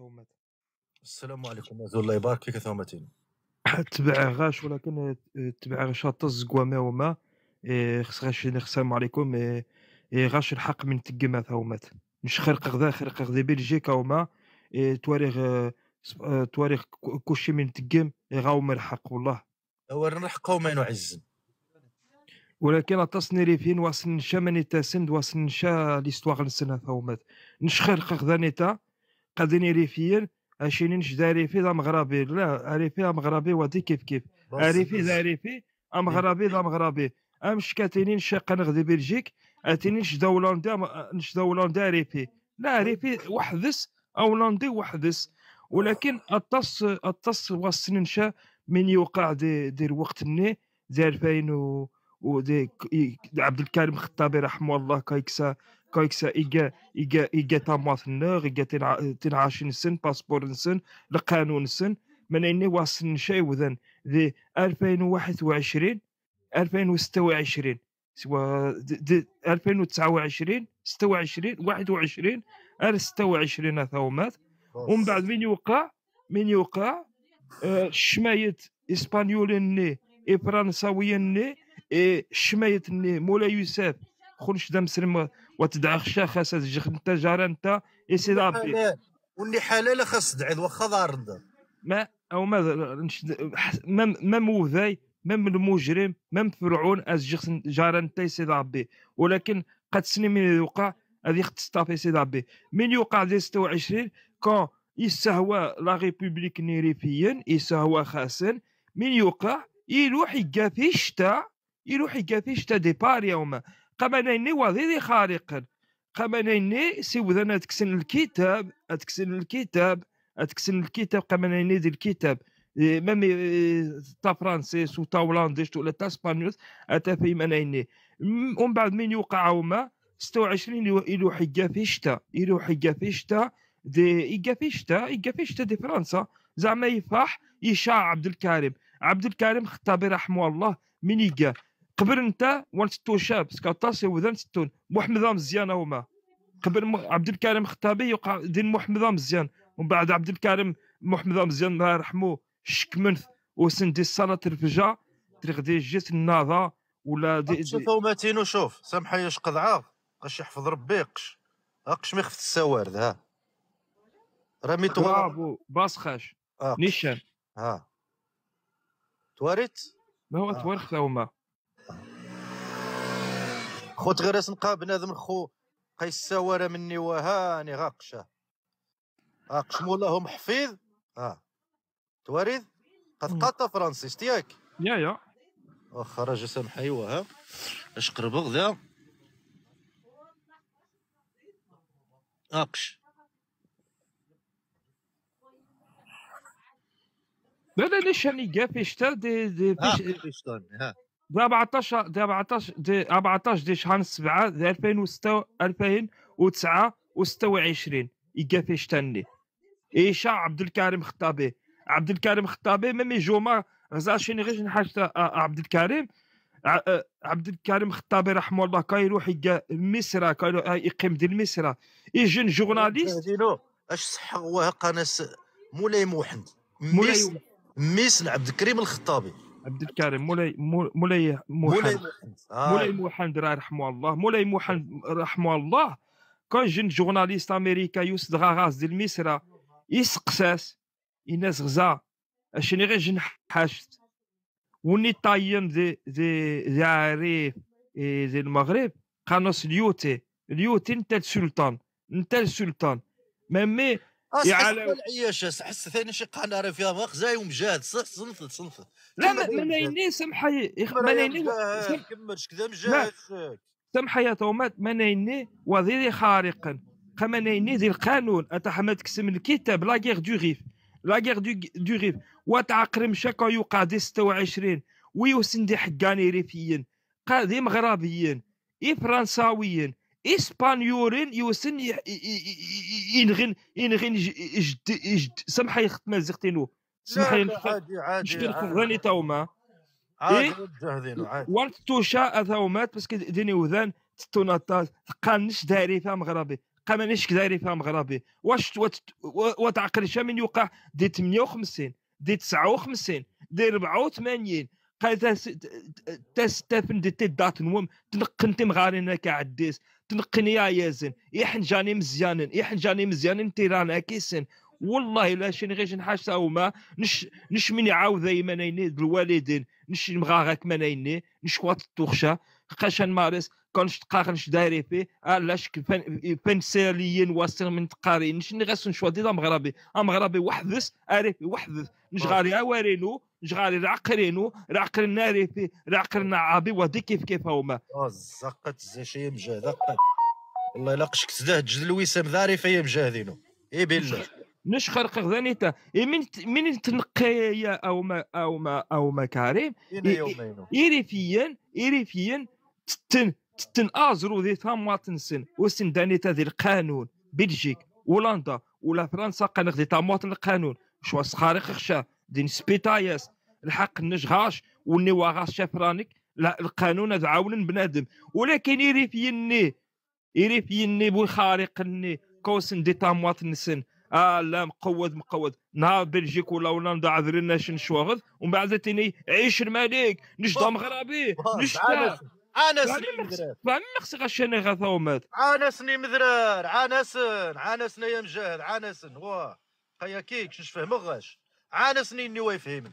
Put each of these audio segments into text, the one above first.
ثومات السلام عليكم زول الله يبارك فيك ثومتين. تبع غاش ولكن تبع غاش طز قواما وما خص غاش السلام عليكم غاش الحق من تقما ثومات مش خرق غذا خرق غذا بلجيكا وما تواريخ تواريخ كلشي من تقم غاوما الحق والله. هو الحق وما ينعزن ولكن تصنيري فين نشا ماني تاسند واصل نشا ليستواغ نسنا ثومات نشخر غذا قادين ريفيين اشيني نش داري في ذا مغربي لا اريفي مغربي ودي كيف كيف؟ اريفي ذا اريفي مغربي ذا مغربي. امش كاتيني نشاق نغدي بلجيك اتيني نش دولاندا نش دولاندا اريفي لا اريفي وحدس اولاندي وحدس. ولكن التص التص نشا من يوقع دي, دي الوقت ني دي 2000 و ودي عبد الكريم خطابي رحمه الله كايكسا كايكسا إيجا إيجا إيجا تامات النغ إيجا تنعاش نسن باسبور نسن لقانون نسن من إني واصل شيء وذن ذي 2021 2026 سوا 2029 26 21 26 ثومات ومن بعد من يوقع؟ من يوقع؟ آه شماية اسبانيول ني فرنساوية ني شماية ني مولاي يوسف. خونش دام سلم وتدعى خشا خاص تجي انت جار أنت سي ربي. واللي حلال خاص تدعي واخا ضار ما أو ما ما موذاي مام المجرم مام فرعون أز جيخ جار أنت سيدي ربي. ولكن قد سني من يوقع هذه ستافي سيدي ربي. من يوقع دي 26 كون يستهوى لا ريبوبليك نيريفيا يستهوى خاصن. من يوقع يروح يقافي الشتاء يروح يقافي الشتاء دي باري وما قمنيني وظيري خارقا. قمنيني سيوذنا تكسن الكتاب أتكسن الكتاب أتكسن الكتاب قمنيني دي الكتاب. مامي تا فرانسيس و تا هولنديش ولا تا اسبانيوس أتا في منيني ومن بعد من يوقع هما 26 يلو حقا في شتا يلو حقا في شتا دي يقا في شتا يقا في شتا دي فرنسا. زعما يفاح يشاع عبد الكريم. عبد الكريم خطابي رحمه الله من يقا قبل انت وانت شاب باسكو طاسي وذن ستون. محمد مزيان هما قبل عبد الكريم خطابي يوقع دين محمد مزيان ومن بعد عبد الكريم محمد مزيان الله يرحمه شكمنث وسندي الصلاة الفجا. تغدي جيت الناضة ولا دي, دي شوف ماتينو شوف سامحة ياش قضعاغ قش يحفظ ربي قش قش ما يخفت السوارد ها رمي برافو باسخاش نيشان. ها تواريت؟ ما هو توارخ هما خوت غير نقا بنادم خو قيس سواره مني وهاني غاقشه غاقش مولاهم حفيظ آه. تواريد قد قاطا فرنسي شتياك يا يا. واخا راجل سامح ايوا ها. إش قرب غدا؟ اقش لا لا ليش راني كافي شتا دي دي فيش ها. دي 14 دي 14 دي 14 دي شهر 7 دي 2006 2029 يقافي شتاني ايشا عبد الكريم خطابي. عبد الكريم خطابي ميمي جوما غزاشيني غير حاجة عبد الكريم عبد الكريم خطابي رحمه الله كان يروح مصر كان يقيم ديال مصر. يجي جورناليست. أش صح هو قناه مولاي موحد مولاي ميس عبد الكريم الخطابي. عبد الكريم مولاي مولاي مولاي مولاي محمد رحمه الله. مولاي محمد رحمه الله. كان جن جورناليست أمريكا يوسف غاغاز ديال مصر يسقساس الناس غزا أشني غير جن حاشت وني طايم دي دي دي عريف دي المغرب. قانوس اليوتي. اليوتي انت السلطان انت السلطان مامي يعلى العياش حس ثاني شي قناره فيها مخزاي ومجاد صح صنف صنف. لا ما نايني سمحي. ما نايني كملش كذا مجاد سمحي يا تومات ما نايني وظيري خارقا كما نايني ذي القانون. اتحمل تكسم الكتاب لا غير دو غيف لا غير دو, غيف وتعقر مشى كان يوقع دي 26 ويوسن دي حقاني ريفيين. قادي مغربيين. اي فرنساويين إسبانيولين يوسن ينغن ينغن جد جد سمحي ختم زختينو سمحي عادي عادي غني توما عادي. مجاهدين عادي وانت توشا اثاومات باسكو ديني وذان توناتا قانش داري فيها مغربي. مانيش كدايري فيها مغربي. واش وتعقل من يوقع؟ دي 58 دي 59 دي 84 قال تستفن دي دات نوم تنقنتي مغارينا كعديس تنقني يا يازن يحنجاني مزيانن يحنجاني مزيانن تيران كيسن. والله لا شني غير نحاش هما نش نش من يعاود يمنيني الوالدين نش مغاغاك منيني نش كوات التوخشا. قاشان مارس كونش تقاغ نش دايري فيه علاش فن ساليين واصل من تقاري نش غاس نشوا دي مغربي مغربي وحدث اريفي وحدث نش غاري اوارينو نش غاري رعقرينو رعقرنا ريفي رعقرنا عابي ودي كيف كيف هما زقت زاشي مجهد والله الا قشك تزاه جد الوسام ذاري في مجاهدينو إي بالله. نش خرق غذانيتا من من تنقيا أو ما أو ما أو ما كريم يريفيا يريفيا تن تن ازرو ذي ثاماتنسن وسن دانيتا ذي القانون. بلجيك هولندا ولا فرنسا قنغ ذي تاماتن القانون. شو سخارق خشا. دين سبيتاياس الحق نجغاش وني شافرانك لا القانون هذا عاون بنادم. ولكن يريفيني يريفيني بو خارق كوسن دي تاماتنسن آه لا مقود مقود نهار بلجيك ولا هولندا عذرنا شن شواغذ ومن بعد تاني عيش الملك. نجدا مغربي. نجدا عانسني مذرار فهم خصي غشاني غثومات عانسني مذرار عانسن عانسنا يا مجاهد عانسن واه خيا كيك شنش فهم غاش؟ عانسني إني ويفهم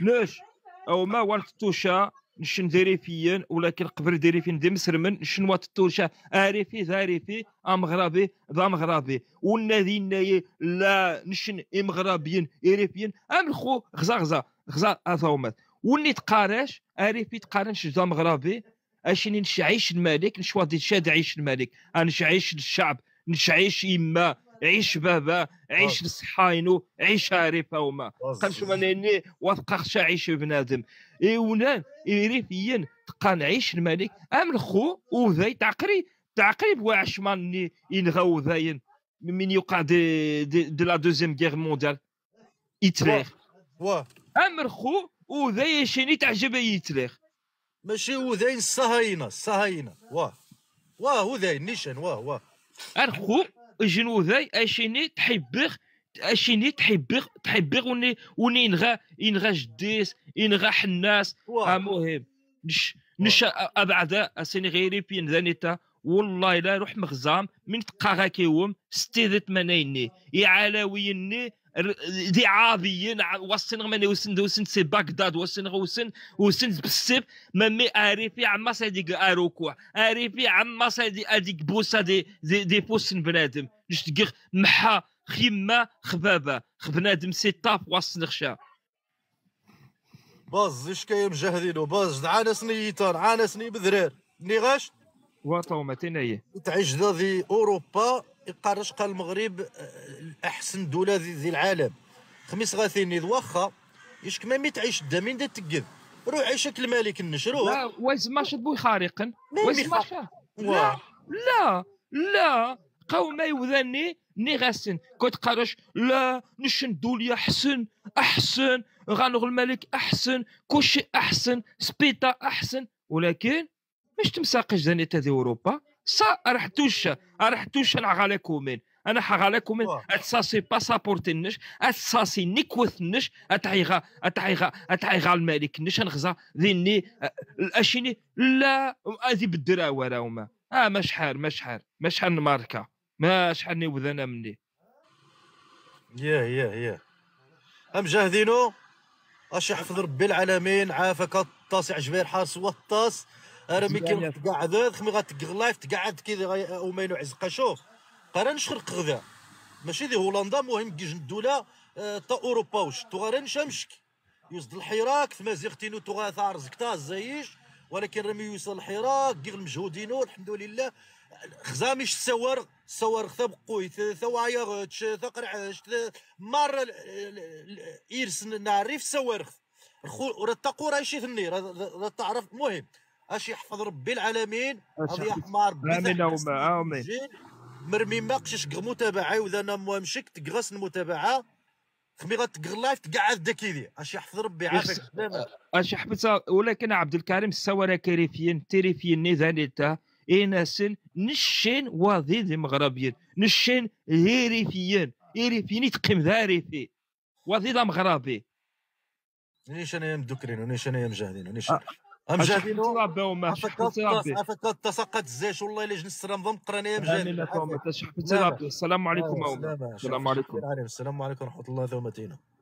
ليش أو ما والت توشا نشن فيين ولكن قبر ديريفين دي مسرمن نشن وات التورشا اريفي ذاريفي امغربي ذا مغربي والذين لا نشن امغربيين اريفيين أم الخو غزا غزا غزا أثومات. وني تقارش اريفي تقارنش ذا مغربي أشني نشعيش الملك نشوادي شاد عيش الملك. نشعيش الشعب نشعيش يما عيش بابا عيش لصحاينو عيش عارفة وما قال شو ماني وثق عيش بنادم ونان إيريفيا تقان عيش الملك. أم الخو وذاي تعقري تعقري بواعش ماني ينغاو ذاين من يوقع دي, دي, دي لا دوزيام غير مونديال هتلر واه أم الخو وذاي شيني تعجب هتلر ماشي وذاين الصهاينه الصهاينه واه واه وذاين نيشان واه واه الخو جنو ذاي أشيني تحبخ أشيني تحبغ تحبغ وني وني ينغى ينغى جديس ينغى حناس. المهم نش نش أبعد أسيني غيري بين ذانيتا والله لا روح مخزام من تقاغا كيوم ستيذت منيني يعلاويني دي عابيين وسن من وسن وسن سي بغداد وسن وسن وسن بسيب ممي اريفي عما سيدي اروكوع اريفي عما سيدي اديك بوسا دي دي, دي بوسن بنادم. نشتقي محا خيما خبابة. خبنادم سي طاف وسن خشا باز اش كاين مجاهدين باز عانسني يتان عانسني بذرار ني غاش وطوما تنايا تعيش ذي أوروبا. يقارش قال المغرب آه، أحسن دولة ذي العالم. خميس غاثيني واخا يشك ما تعيش الدمين دا تقد روح عيشك الملك النشر لا واش ما بوي خارقا واش ما لا لا لا. قوم يوذني ني غاسن. كنت قارش لا نشن دوليا أحسن أحسن. غانغ الملك أحسن كلشي أحسن سبيتا أحسن. ولكن مش تمساقش زاني تاذي أوروبا. سا راح توشا راح توشا العغالكومين أنا حغالكومين اتساسي باسابورتي اتساسي نيكوث نش اتعيغا اتعيغا اتعيغا الملك نش نغزا ذيني الاشيني لا هذه بالدراوه راهما آه ما شحال ما شحال ما شحال ماركه ما شحال نوذنا مني يا يا يا ام جاهدينو اش يحفظ ربي العالمين عافاك الطاس عجبير حاس والطاس مي كي تقعد خمي غتقلايف تقعد كي أو ماينو عزقا شوف قرا نشخرق غدا ماشي دي هولندا مهم كيج الدولة آه، تا أوروبا وش. تغارا نشمشك يوصد الحراك ثما زيغتينو تغا ثار زكتا زايش ولكن رمي يوصل الحراك كيغ المجهودينو الحمد لله. خزاميش السوار السوار ثب قوي ثوايا غتش ثقرعش مر إيرس نعرف سوار خو رتقو رايشي ثني تعرف مهم. اش يحفظ ربي العالمين؟ غادي يحمى ربي آمين آمين مرمي ما قشش متابعه واذا أنا مشك تقغس المتابعة. خمي غتقلايف تقعد داكيدي اش يحفظ ربي عافاك اش يحفظ؟ ولكن عبد الكريم السوارة كريفيين تيريفيين نيزانيتا إناسن نشين وضيد مغربيين نشين هيريفيين. هيريفيين يتقيم ذا ريفي وضيد مغربي نيش أنا مدكرين ونيش أنا مجاهدين ونيش وما افكاد تسقط الزيش والله إلا جنس رمضان قراني يا مجاهدين السلام عليكم السلام عليكم. السلام عليكم ورحمه الله وبركاته.